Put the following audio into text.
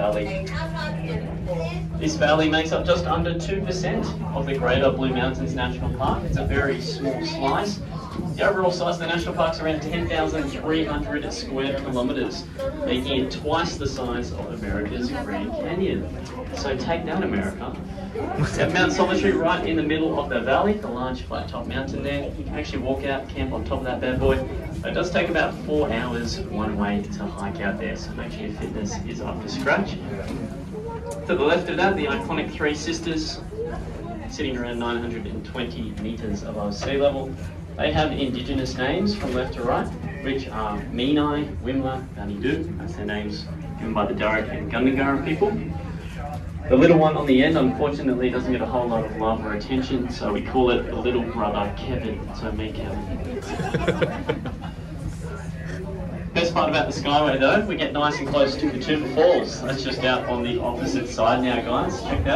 Valley. This valley makes up just under 2% of the greater Blue Mountains National Park. It's a very small slice. The overall size of the national park is around 10,300 square kilometres, making it twice the size of America's Grand Canyon. So take that, America. Have Mount Solitary right in the middle of the valley, the large flat top mountain there. You can actually walk out, camp on top of that bad boy. It does take about four hours one way to hike out there, so make sure your fitness is up to scratch. To the left of that, the iconic Three Sisters, sitting around 920 metres above sea level. They have indigenous names from left to right, which are Meehni, Wimlah, Danidu. That's their names given by the Darug and Gundungurra people. The little one on the end, unfortunately, doesn't get a whole lot of love or attention, so we call it the little brother Kevin. So me, Kevin. Best part about the Skyway though, we get nice and close to Katoomba Falls. That's just out on the opposite side now, guys. Check that.